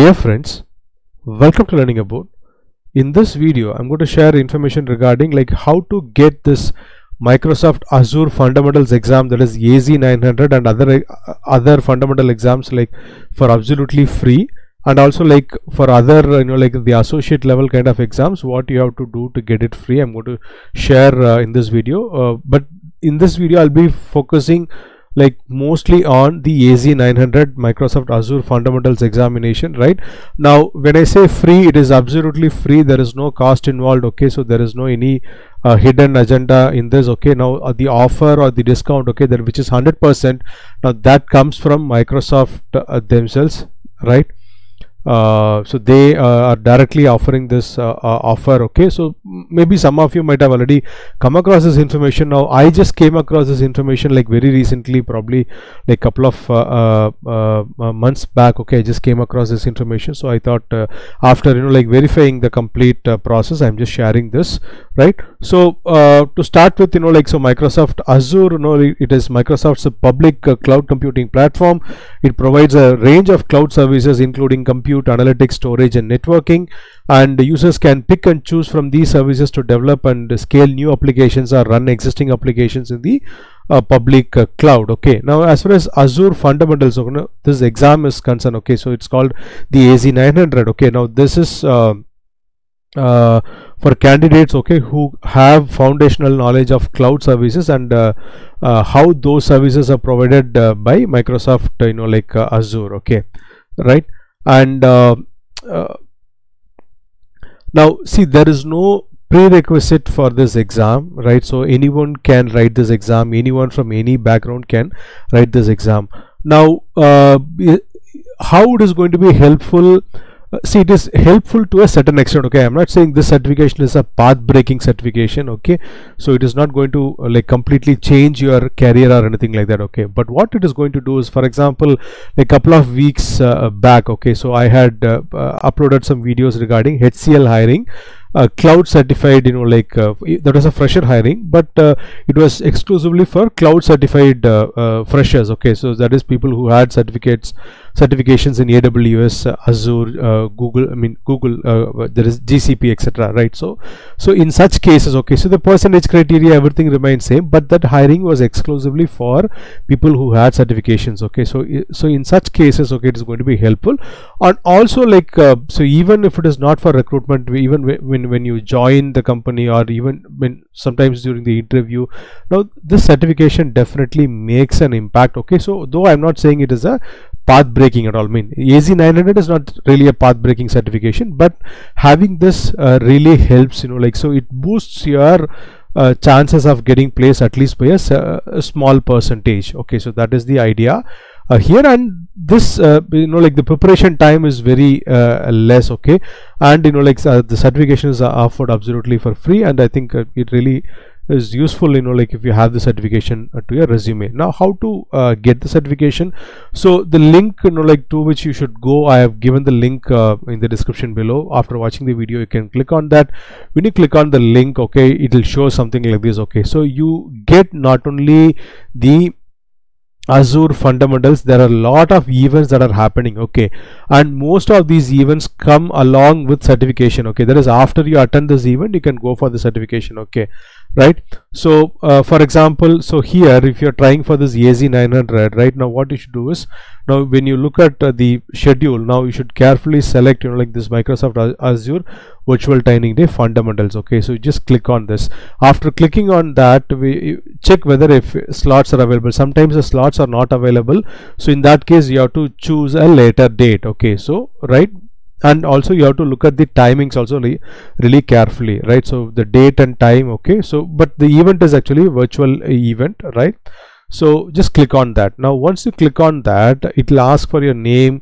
Dear friends, welcome to Learning Abode. In this video, I'm going to share information regarding like how to get this Microsoft Azure Fundamentals exam that is AZ900 and other uh, other fundamental exams like for absolutely free and also like for other you know like the associate level kind of exams what you have to do to get it free I'm going to share uh, in this video uh, but in this video I'll be focusing like mostly on the AZ900 Microsoft Azure fundamentals examination right? Now when I say free it is absolutely free. There is no cost involved okay? So there is no any uh, hidden agenda in this okay? Now uh, the offer or the discount okay that which is 100% now that comes from Microsoft uh, themselves right uh, so they uh, are directly offering this uh, uh, offer okay? So maybe some of you might have already come across this information. Now i just came across this information like very recently probably like couple of uh, months back okay? I just came across this information. So i thought after you know like verifying the complete process i'm just sharing this right? So to start with you know like so microsoft azure you know it is microsoft's public cloud computing platform. It provides a range of cloud services including compute compute, analytics, storage and networking and users can pick and choose from these services to develop and scale new applications or run existing applications in the uh, public uh, cloud. Okay. Now as far as azure fundamentals okay, this exam is concerned okay so it's called the az900 okay. Now this is uh, uh, for candidates okay who have foundational knowledge of cloud services and uh, uh, how those services are provided by microsoft you know like azure okay. Right and uh, uh, now see there is no prerequisite for this exam right? So anyone can write this exam. Anyone from any background can write this exam. Now uh, how it is going to be helpful see it is helpful to a certain extent okay? I'm not saying this certification is a path breaking certification okay? So it is not going to uh, like completely change your career or anything like that okay? But what it is going to do is for example a couple of weeks uh, back okay? So i had uh, uh, uploaded some videos regarding hcl hiring uh, cloud certified you know like uh, that was a fresher hiring but uh, it was exclusively for cloud certified uh, uh, freshers okay? So that is people who had certificates certifications in aws azure uh, google i mean google there is gcp etc right? So so in such cases okay so the percentage criteria everything remains same but that hiring was exclusively for people who had certifications okay? So so in such cases okay it is going to be helpful. And also like so even if it is not for recruitment even when when you join the company or even when sometimes during the interview now this certification definitely makes an impact okay? So though i'm not saying it is a path breaking at all. Mean AZ900 is not really a path breaking certification but having this uh, really helps you know like so it boosts your uh, chances of getting placed at least by a, a small percentage. Okay so that is the idea uh, here. And this uh, you know like the preparation time is very uh, less okay? And you know like uh, the certifications are offered absolutely for free and i think uh, it really is useful you know like if you have the certification uh, to your resume. Now how to get the certification? So the link you know like to which you should go i have given the link in the description below. After watching the video you can click on that. When you click on the link okay it will show something like this okay. So you get not only the azure fundamentals there are a lot of events that are happening okay. And most of these events come along with certification okay. That is after you attend this event you can go for the certification okay right? So uh, for example so here if you're trying for this az900 right now what you should do is now when you look at uh, the schedule now you should carefully select you know like this microsoft azure virtual training day fundamentals okay? So you just click on this. After clicking on that we check whether if slots are available. Sometimes the slots are not available. So in that case you have to choose a later date okay? So right and also you have to look at the timings also really really carefully right? So the date and time okay? So but the event is actually virtual event right? So just click on that. Now once you click on that it will ask for your name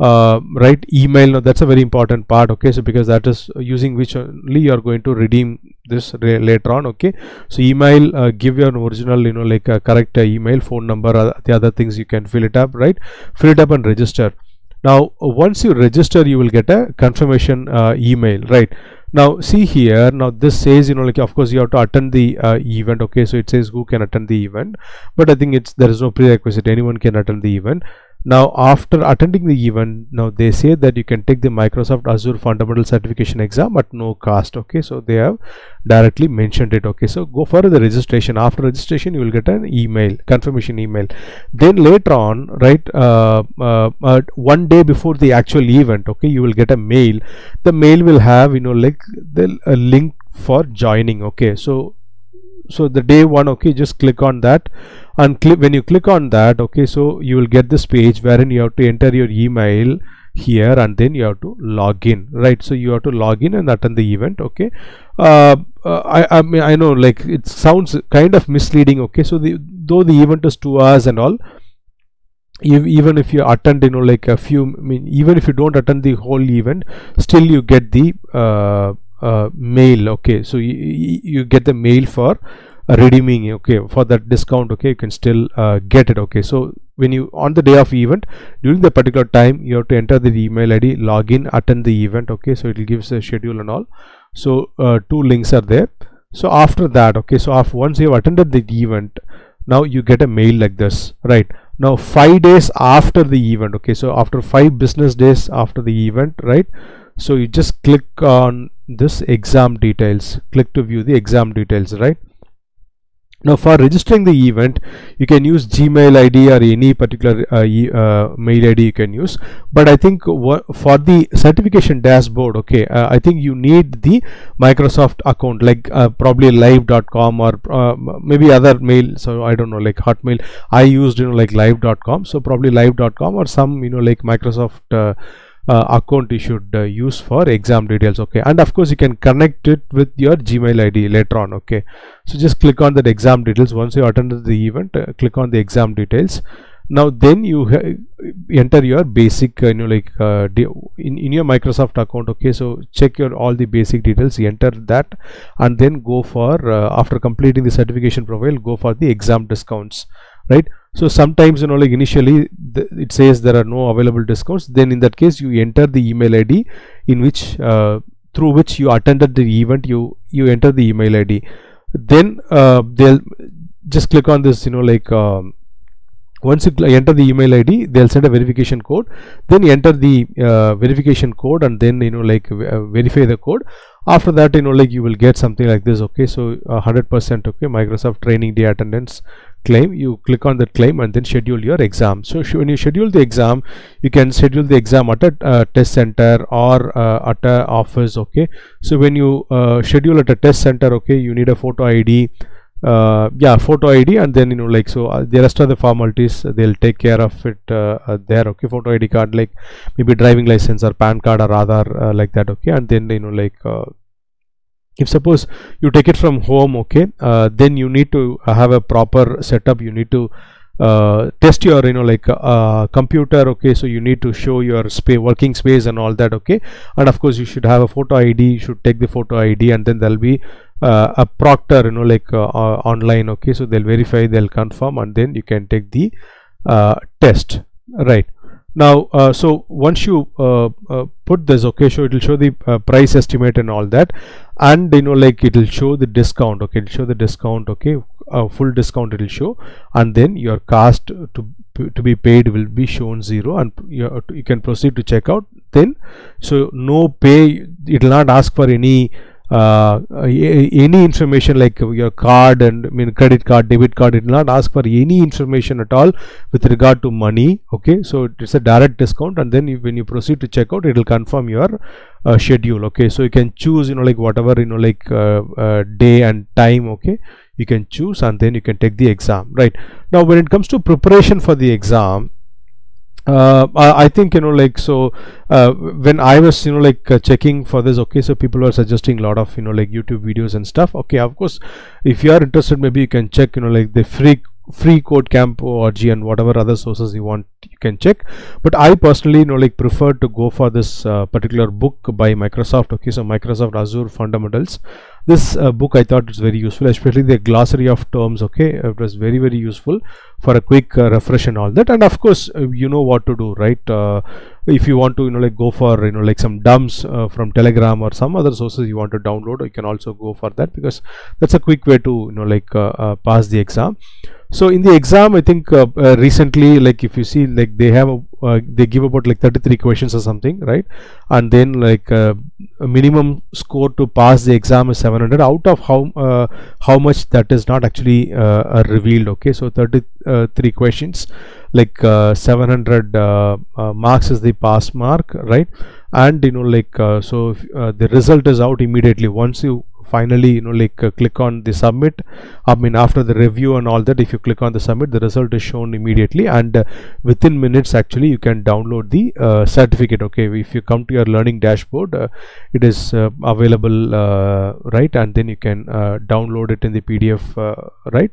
uh, right? Email. Now that's a very important part okay? So because that is using which only you are going to redeem this later on okay? So email uh, give your original you know like correct uh, email phone number uh, the other things you can fill it up right? Fill it up and register now once you register you will get a confirmation uh, email right? Now see here now this says you know like of course you have to attend the uh, event okay? So it says who can attend the event but i think it's there is no prerequisite. Anyone can attend the event now after attending the event now they say that you can take the microsoft azure fundamental certification exam at no cost okay? So they have directly mentioned it okay? So go for the registration. After registration you will get an email confirmation email. Then later on right uh, uh, uh, one day before the actual event okay you will get a mail. The mail will have you know like the a link for joining okay? So so the day one okay just click on that and when you click on that okay so you will get this page wherein you have to enter your email here and then you have to log in right? So you have to log in and attend the event okay? Uh, uh, I, I mean I know like it sounds kind of misleading okay? So the though the event is two hours and all even if you attend you know like a few I mean even if you don't attend the whole event still you get the uh, uh, mail okay? So you, you get the mail for redeeming okay for that discount okay you can still uh, get it okay. So when you on the day of event during the particular time you have to enter the email id login attend the event okay. So it will gives a schedule and all. So uh, two links are there. So after that okay so after once you have attended the event now you get a mail like this right? Now five days after the event okay so after five business days after the event right? So you just click on this exam details click to view the exam details right now for registering the event you can use gmail id or any particular uh, e uh, mail id you can use. But i think for the certification dashboard okay uh, i think you need the microsoft account like uh, probably live.com or uh, maybe other mail so i don't know like hotmail. I used you know like live.com so probably live.com or some you know like microsoft uh, account you should uh, use for exam details okay? And of course you can connect it with your gmail id later on okay? So just click on that exam details. Once you attended the event uh, click on the exam details. Now then you enter your basic uh, you know like uh, in, in your microsoft account okay? So check your all the basic details enter that and then go for uh, after completing the certification profile go for the exam discounts right so sometimes you know like initially it says there are no available discounts. Then in that case you enter the email id in which uh, through which you attended the event you you enter the email id then uh, they'll just click on this you know like um, once you enter the email id they'll send a verification code. Then you enter the uh, verification code and then you know like uh, verify the code. After that you know like you will get something like this okay? So 100% okay? Microsoft training day attendance claim you click on that claim and then schedule your exam. So when you schedule the exam you can schedule the exam at a uh, test center or uh, at a office okay? So when you uh, schedule at a test center okay you need a photo id uh, yeah photo id and then you know like so uh, the rest of the formalities they'll take care of it uh, there okay? Photo id card like maybe driving license or pan card or other like that okay? And then you know like if suppose you take it from home okay uh, then you need to have a proper setup. You need to uh, test your you know like uh, computer okay so you need to show your space working space and all that okay. And of course you should have a photo id you should take the photo id and then there'll be uh, a proctor you know like uh, uh, online okay. So they'll verify they'll confirm and then you can take the test right. Now uh, so once you uh, uh, put this okay so it will show the price estimate and all that and you know like it will show the discount okay? It'll show the discount okay? Full discount it will show. And then your cost to to be paid will be shown zero and you, you can proceed to checkout then. So no pay it will not ask for any uh, any information like your card and I mean credit card debit card it will not ask for any information at all with regard to money okay? So it's a direct discount and then you, when you proceed to checkout it will confirm your uh, schedule okay? So you can choose you know like whatever you know like uh, uh day and time okay? You can choose and then you can take the exam right? Now when it comes to preparation for the exam uh, I think you know like so uh, when I was you know like uh, checking for this okay so people were suggesting a lot of you know like YouTube videos and stuff. Okay of course if you are interested maybe you can check you know like the free free code camp org and whatever other sources you want you can check. But i personally you know like prefer to go for this uh, particular book by microsoft. Okay so microsoft azure fundamentals this uh, book i thought is very useful especially the glossary of terms okay? It was very very useful for a quick uh, refresh and all that. And of course uh, you know what to do right? Uh, if you want to you know like go for you know like some dumps uh, from telegram or some other sources you want to download you can also go for that because that's a quick way to you know like pass the exam so in the exam i think uh, uh, recently like if you see like they have a, uh, they give about like 33 questions or something right? And then like uh, a minimum score to pass the exam is 700 out of how uh, how much that is not actually uh, revealed okay? So 33 questions like 700 marks is the pass mark right? And you know like so if, the result is out immediately. Once you finally you know like uh, click on the submit. I mean after the review and all that if you click on the submit the result is shown immediately. And uh, within minutes actually you can download the uh, certificate. Okay if you come to your learning dashboard uh, it is uh, available uh, right? And then you can download it in the PDF right?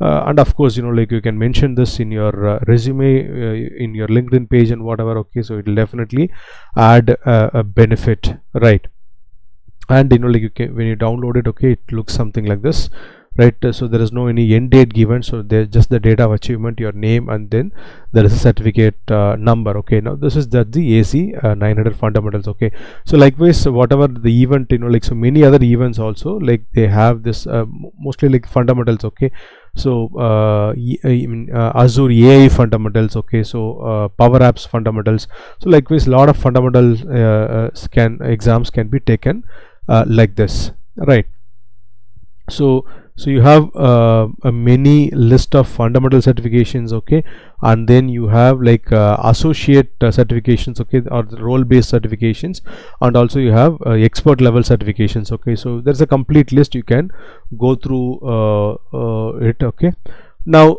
Uh, and of course you know like you can mention this in your uh, resume uh, in your linkedin page and whatever. Okay so it will definitely add a benefit right and you know like you can when you download it okay it looks something like this right? So there is no any end date given. So there's just the date of achievement your name and then there is a certificate uh, number okay? Now this is that the AZ uh, 900 fundamentals okay? So likewise whatever the event you know like so many other events also like they have this uh, mostly like fundamentals okay? So uh, uh, Azure AI fundamentals okay? So uh, Power Apps fundamentals. So likewise a lot of fundamental uh, can exams can be taken uh, like this right? So so you have uh, a many list of fundamental certifications okay? And then you have like uh, associate uh, certifications okay or role based certifications. And also you have uh, expert level certifications okay? So there's a complete list. You can go through uh, uh, it okay? Now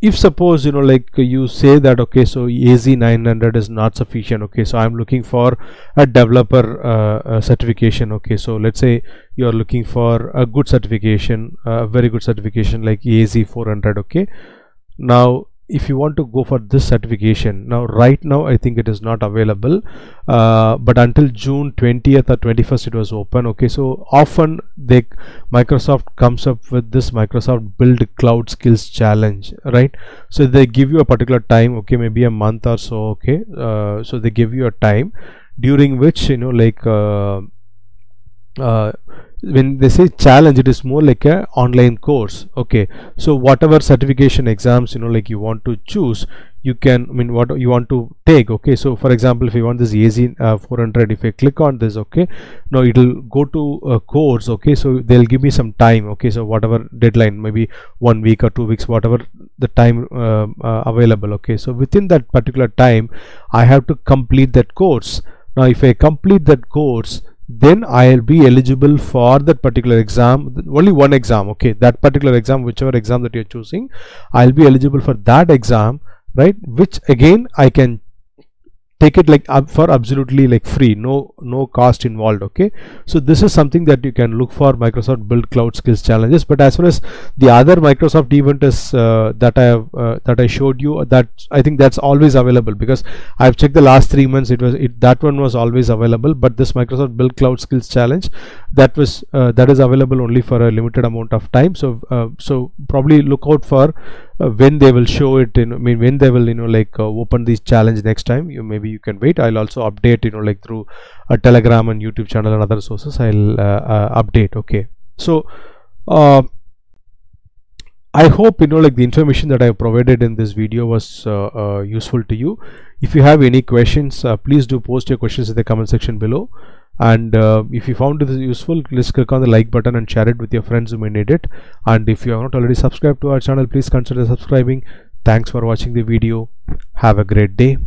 if suppose you know like you say that okay so AZ900 is not sufficient okay so I'm looking for a developer uh, certification okay so let's say you're looking for a good certification a very good certification like AZ400 okay. Now if you want to go for this certification now right now I think it is not available uh, but until June 20th or 21st it was open okay? So often they Microsoft comes up with this Microsoft build cloud skills challenge right? So they give you a particular time okay maybe a month or so okay? Uh, so they give you a time during which you know like uh, uh when they say challenge it is more like a online course okay? So whatever certification exams you know like you want to choose you can I mean what you want to take okay? So for example if you want this AZ uh, 400 if I click on this okay? Now it will go to a course okay? So they'll give me some time okay? So whatever deadline maybe one week or two weeks whatever the time uh, uh, available okay? So within that particular time I have to complete that course. Now if I complete that course then I'll be eligible for that particular exam. Only one exam okay? That particular exam whichever exam that you're choosing I'll be eligible for that exam right? Which again I can take it like for absolutely like free no no cost involved okay? So this is something that you can look for microsoft build cloud skills challenges. But as far as the other microsoft event is uh, that i have uh, that i showed you that i think that's always available because i've checked the last three months it was it that one was always available. But this microsoft build cloud skills challenge that was uh, that is available only for a limited amount of time. So uh, so probably look out for uh, when they will show it in I mean when they will you know like uh, open this challenge next time you maybe you can wait. I'll also update you know like through a telegram and YouTube channel and other sources. I'll uh, uh update okay. So uh, I hope you know like the information that I provided in this video was uh, useful to you. If you have any questions please do post your questions in the comment section below and uh, if you found this useful please click on the like button and share it with your friends who may need it. And if you have not already subscribed to our channel please consider subscribing. Thanks for watching the video. Have a great day